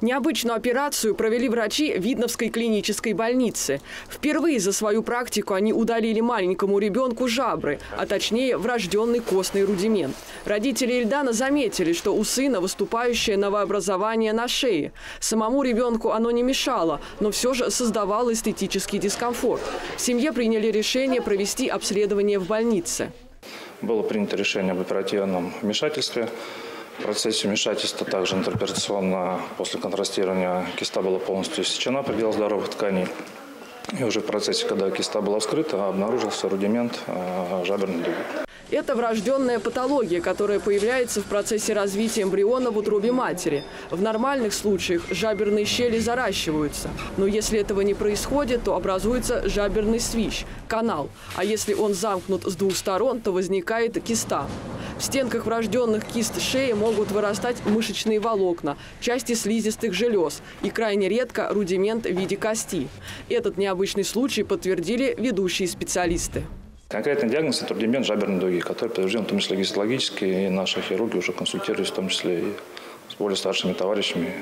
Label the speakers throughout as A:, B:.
A: Необычную операцию провели врачи Видновской клинической больницы. Впервые за свою практику они удалили маленькому ребенку жабры, а точнее врожденный костный рудимент. Родители Ильдана заметили, что у сына выступающее новообразование на шее. Самому ребенку оно не мешало, но все же создавало эстетический дискомфорт. В семье приняли решение провести обследование в больнице.
B: Было принято решение об оперативном вмешательстве. В процессе вмешательства также интерпретационно после контрастирования киста была полностью иссечена, предел здоровых тканей. И уже в процессе, когда киста была вскрыта, обнаружился рудимент э, жаберной дуги.
A: Это врожденная патология, которая появляется в процессе развития эмбриона в утробе матери. В нормальных случаях жаберные щели заращиваются. Но если этого не происходит, то образуется жаберный свищ – канал. А если он замкнут с двух сторон, то возникает киста. В стенках врожденных кист шеи могут вырастать мышечные волокна, части слизистых желез и крайне редко рудимент в виде кости. Этот необычный случай подтвердили ведущие специалисты.
B: Конкретный диагноз – это рудимент жаберной дуги, который подтвержден в том числе гистологически, и наши хирурги уже консультируются в том числе и с более старшими товарищами,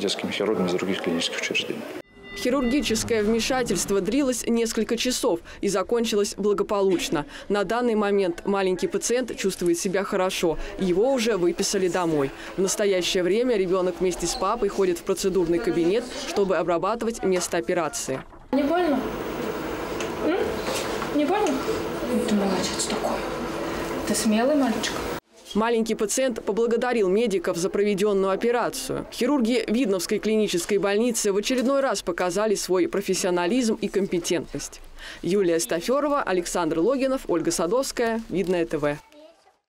B: детскими хирургами из других клинических учреждений.
A: Хирургическое вмешательство длилось несколько часов и закончилось благополучно. На данный момент маленький пациент чувствует себя хорошо. Его уже выписали домой. В настоящее время ребенок вместе с папой ходит в процедурный кабинет, чтобы обрабатывать место операции.
C: Не больно? М? Не больно? Ты молодец такой. Ты смелый мальчик.
A: Маленький пациент поблагодарил медиков за проведенную операцию. Хирурги Видновской клинической больницы в очередной раз показали свой профессионализм и компетентность. Юлия Стаферова, Александр Логинов, Ольга Садовская. Видное ТВ.